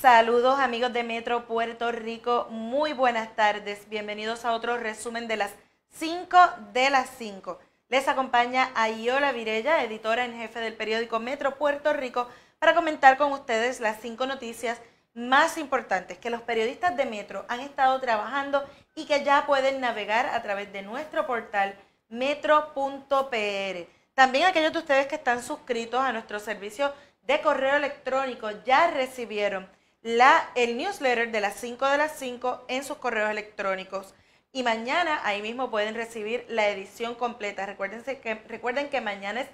Saludos amigos de Metro Puerto Rico, muy buenas tardes, bienvenidos a otro resumen de las 5 de las 5. Les acompaña Ayola Virella, editora en jefe del periódico Metro Puerto Rico, para comentar con ustedes las cinco noticias más importantes que los periodistas de Metro han estado trabajando y que ya pueden navegar a través de nuestro portal metro.pr. También aquellos de ustedes que están suscritos a nuestro servicio de correo electrónico ya recibieron la, el newsletter de las 5 de las 5 en sus correos electrónicos. Y mañana ahí mismo pueden recibir la edición completa. Que, recuerden que mañana es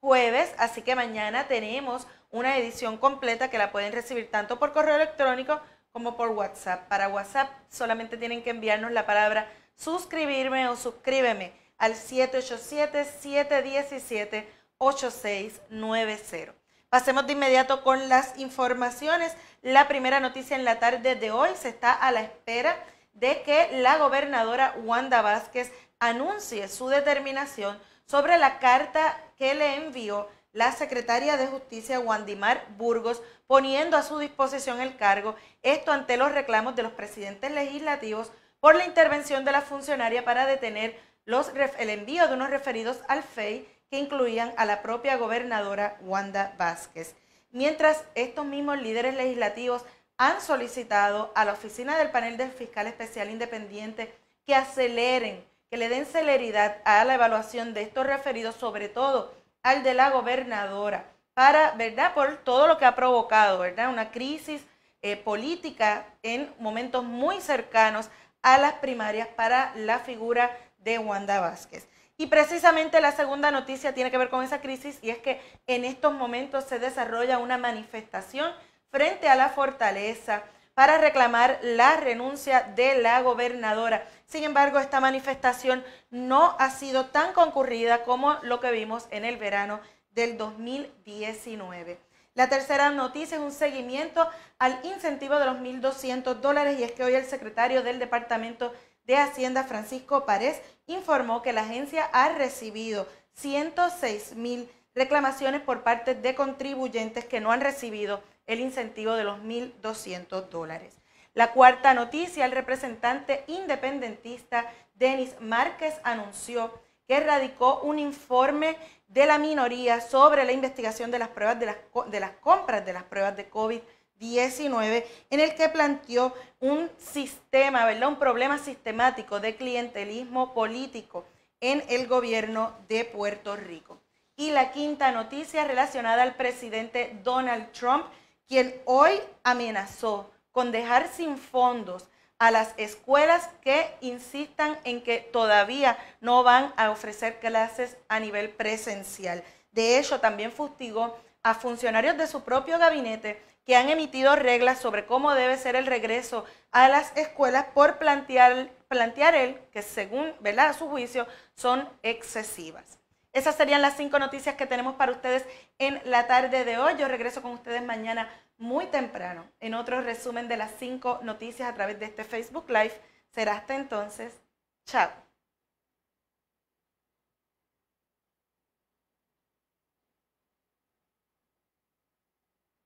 jueves, así que mañana tenemos una edición completa que la pueden recibir tanto por correo electrónico como por WhatsApp. Para WhatsApp solamente tienen que enviarnos la palabra suscribirme o suscríbeme al 787-717-8690. Pasemos de inmediato con las informaciones. La primera noticia en la tarde de hoy se está a la espera de que la gobernadora Wanda Vázquez anuncie su determinación sobre la carta que le envió la secretaria de Justicia Wandimar Burgos, poniendo a su disposición el cargo, esto ante los reclamos de los presidentes legislativos por la intervención de la funcionaria para detener el envío de unos referidos al FEI que incluían a la propia gobernadora Wanda Vázquez. Mientras estos mismos líderes legislativos han solicitado a la oficina del panel del fiscal especial independiente que aceleren, que le den celeridad a la evaluación de estos referidos, sobre todo al de la gobernadora, para, ¿verdad? Por todo lo que ha provocado, ¿verdad? Una crisis eh, política en momentos muy cercanos a las primarias para la figura de Wanda Vázquez. Y precisamente la segunda noticia tiene que ver con esa crisis y es que en estos momentos se desarrolla una manifestación frente a la fortaleza para reclamar la renuncia de la gobernadora. Sin embargo, esta manifestación no ha sido tan concurrida como lo que vimos en el verano del 2019. La tercera noticia es un seguimiento al incentivo de los 1.200 dólares y es que hoy el secretario del Departamento de Hacienda, Francisco Párez, informó que la agencia ha recibido 106 mil reclamaciones por parte de contribuyentes que no han recibido el incentivo de los 1.200 dólares. La cuarta noticia, el representante independentista Denis Márquez anunció que radicó un informe de la minoría sobre la investigación de las pruebas de las, de las compras de las pruebas de COVID 19 en el que planteó un sistema, ¿verdad? Un problema sistemático de clientelismo político en el gobierno de Puerto Rico. Y la quinta noticia relacionada al presidente Donald Trump, quien hoy amenazó con dejar sin fondos a las escuelas que insistan en que todavía no van a ofrecer clases a nivel presencial. De hecho, también fustigó a funcionarios de su propio gabinete que han emitido reglas sobre cómo debe ser el regreso a las escuelas por plantear, plantear él que según ¿verdad? a su juicio son excesivas. Esas serían las cinco noticias que tenemos para ustedes en la tarde de hoy. Yo regreso con ustedes mañana muy temprano en otro resumen de las cinco noticias a través de este Facebook Live. Será hasta entonces. Chao.